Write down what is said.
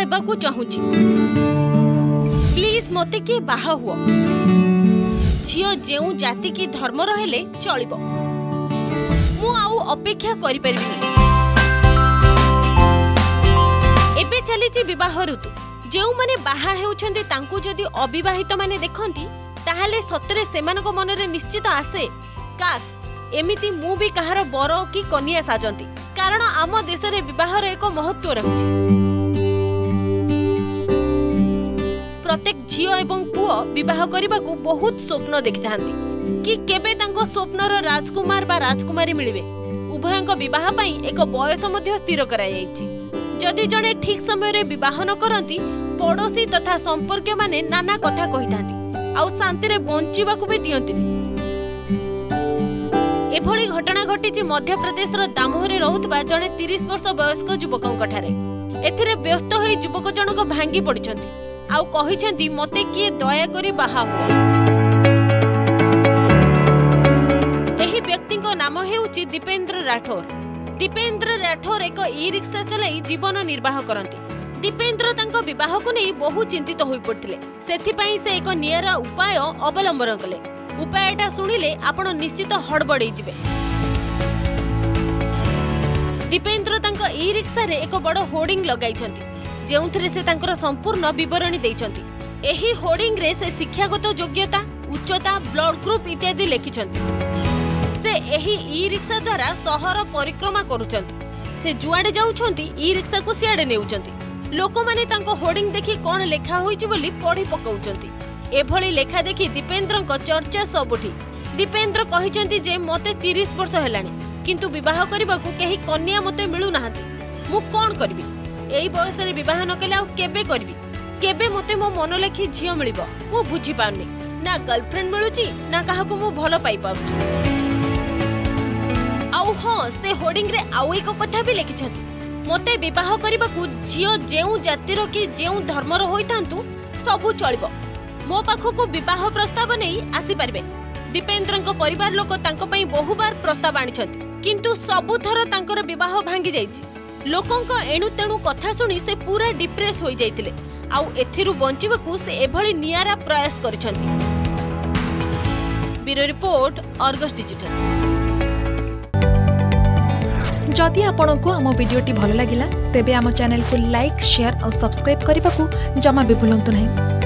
ହେବାକୁ ଚାହୁଁଛି। ପ୍ଲିଜ ମୋତେ କିଏ ବାହା ହୁଅ। ଝିଅ ଯେଉଁ ଜାତି କି ଧର୍ମର ହେଲେ ଚଳିବ। ମୁଁ ଆଉ ଅପେକ୍ଷା କରିପାରିବିନି। ଏବେ ଚାଲିଛି ବିବାହ ଋତୁ। ଯେଉଁମାନେ ବାହା ହେଉଛନ୍ତି ତାଙ୍କୁ ଯଦି ଅବିବାହିତ ମାନେ ଦେଖନ୍ତି ତାହେଲେ ସତରେ ସେମାନଙ୍କ ମନରେ ନିଶ୍ଚିତ ଆସେ କାଶ ଏମିତି ମୁଁ ବି କାହାର ବର କି କନିଆ ସାଜନ୍ତି। କାରଣ ଆମ ଦେଶରେ ବିବାହର ଏକ ମହତ୍ଵ ରହିଛି। ପ୍ରତ୍ୟେକ ଝିଅ ଏବଂ ପୁଅ ବିବାହ କରିବାକୁ ବହୁତ ସ୍ୱପ୍ନ ଦେଖିଥାନ୍ତି। କି କେବେ ତାଙ୍କ ସ୍ୱପ୍ନର ରାଜକୁମାର ବା ରାଜକୁମାରୀ ମିଳିବେ ଉଭୟଙ୍କ ବିବାହ ପାଇଁ ଏକ ବୟସ ମଧ୍ୟ ସ୍ଥିର କରାଯାଇଛି। ଯଦି ଜଣେ ଠିକ୍ ସମୟରେ ବିବାହ ନ କରନ୍ତି ପଡୋଶୀ ତଥା ସମ୍ପର୍କୀୟମାନେ ନାନା କଥା କହିଥାନ୍ତି ଆଉ ଶାନ୍ତିରେ ବଞ୍ଚିବାକୁ ବି ଦିଅନ୍ତିନି। ଏଭଳି ଘଟଣା ଘଟିଛି ମଧ୍ୟପ୍ରଦେଶର ଦାମୋହରେ ରହୁଥିବା ଜଣେ ତିରିଶ ବର୍ଷ ବୟସ୍କ ଯୁବକଙ୍କଠାରେ ଏଥିରେ ବ୍ୟସ୍ତ ହୋଇ ଯୁବକ ଜଣକ ଭାଙ୍ଗି ପଡ଼ିଛନ୍ତି। ଆଉ କହିଛନ୍ତି ମୋତେ କିଏ ଦୟାକରି ବାହା ଏହି ବ୍ୟକ୍ତିଙ୍କ ନାମ ହେଉଛି ଦୀପେନ୍ଦ୍ର ରାଠୋର। ଦୀପେନ୍ଦ୍ର ରାଠୋର ଏକ ଇ ରିକ୍ସା ଚଲାଇ ଜୀବନ ନିର୍ବାହ କରନ୍ତି। ଦୀପେନ୍ଦ୍ର ତାଙ୍କ ବିବାହକୁ ନେଇ ବହୁ ଚିନ୍ତିତ ହୋଇପଡ଼ିଥିଲେ। ସେଥିପାଇଁ ସେ ଏକ ନିଆରା ଉପାୟ ଅବଲମ୍ବନ କଲେ। ଉପାୟଟା ଶୁଣିଲେ ଆପଣ ନିଶ୍ଚିତ ହଡ଼ବଡ଼େଇ ଯିବେ ଦୀପେନ୍ଦ୍ର ତାଙ୍କ ଇ ରିକ୍ସାରେ ଏକ ବଡ଼ ହୋର୍ଡିଂ ଲଗାଇଛନ୍ତି। ଯେଉଁଥିରେ ସେ ତାଙ୍କର ସମ୍ପୂର୍ଣ୍ଣ ବିବରଣୀ ଦେଇଛନ୍ତି। ଏହି ହୋର୍ଡିଂରେ ସେ ଶିକ୍ଷାଗତ ଯୋଗ୍ୟତା ଉଚ୍ଚତା ବ୍ଲଡ ଗ୍ରୁପ ଇତ୍ୟାଦି ଲେଖିଛନ୍ତି। ସେ ଏହି ଇ ରିକ୍ସା ଦ୍ୱାରା ସହର ପରିକ୍ରମା କରୁଛନ୍ତି। ସେ ଯୁଆଡ଼େ ଯାଉଛନ୍ତି ଇ ରିକ୍ସାକୁ ସିଆଡ଼େ ନେଉଛନ୍ତି। ଲୋକମାନେ ତାଙ୍କ ହୋର୍ଡିଂ ଦେଖି କ'ଣ ଲେଖା ହୋଇଛି ବୋଲି ପଢ଼ି ପକାଉଛନ୍ତି। ଏଭଳି ଲେଖା ଦେଖି ଦୀପେନ୍ଦ୍ରଙ୍କ ଚର୍ଚ୍ଚା ସବୁଠି। ଦୀପେନ୍ଦ୍ର କହିଛନ୍ତି ଯେ ମୋତେ ତିରିଶ ବର୍ଷ ହେଲାଣି କିନ୍ତୁ ବିବାହ କରିବାକୁ କେହି କନ୍ୟା ମୋତେ ମିଳୁନାହାନ୍ତି। ମୁଁ କ'ଣ କରିବି? ଏଇ ବୟସରେ ବିବାହ ନ କଲେ ଆଉ କେବେ କରିବି କେବେ ମୋତେ ମୋ ମନ ଲେଖି ଝିଅ ମିଳିବ ମୁଁ ବୁଝିପାରୁନି ନା ଗର୍ଲଫ୍ରେଣ୍ଡ ମିଳୁଛି ନା କାହାକୁ ମୁଁ ଭଲ ପାଇପାରୁଛି ଆଉ ହଁ ସେ ହୋର୍ଡିଂରେ ଆଉ ଏକ କଥା ବି ଲେଖିଛନ୍ତି ମୋତେ ବିବାହ କରିବାକୁ ଝିଅ ଯେଉଁ ଜାତିର କି ଯେଉଁ ଧର୍ମର ହୋଇଥାନ୍ତୁ ସବୁ ଚଳିବ ମୋ ପାଖକୁ ବିବାହ ପ୍ରସ୍ତାବ ନେଇ ଆସିପାରିବେ ଦୀପେନ୍ଦ୍ରଙ୍କ ପରିବାର ଲୋକ ତାଙ୍କ ପାଇଁ ବହୁବାର ପ୍ରସ୍ତାବ ଆଣିଛନ୍ତି କିନ୍ତୁ ସବୁଥର ତାଙ୍କର ବିବାହ ଭାଙ୍ଗି ଯାଇଛି ଲୋକଙ୍କ ଏଣୁତେଣୁ କଥା ଶୁଣି ସେ ପୁରା ଡିପ୍ରେସ୍ ହୋଇଯାଇଥିଲେ ଆଉ ଏଥିରୁ ବଞ୍ଚିବାକୁ ସେ ଏଭଳି ନିଆରା ପ୍ରୟାସ କରିଛନ୍ତି ବ୍ୟୁରୋ ରିପୋର୍ଟ ଅର୍ଗସ୍ ଡିଜିଟାଲ ଯଦି ଆପଣଙ୍କୁ ଆମ ଭିଡ଼ିଓଟି ଭଲ ଲାଗିଲା ତେବେ ଆମ ଚ୍ୟାନେଲକୁ ଲାଇକ୍ ସେୟାର ଆଉ ସବସ୍କ୍ରାଇବ୍ କରିବାକୁ ଜମା ବି ଭୁଲନ୍ତୁ ନାହିଁ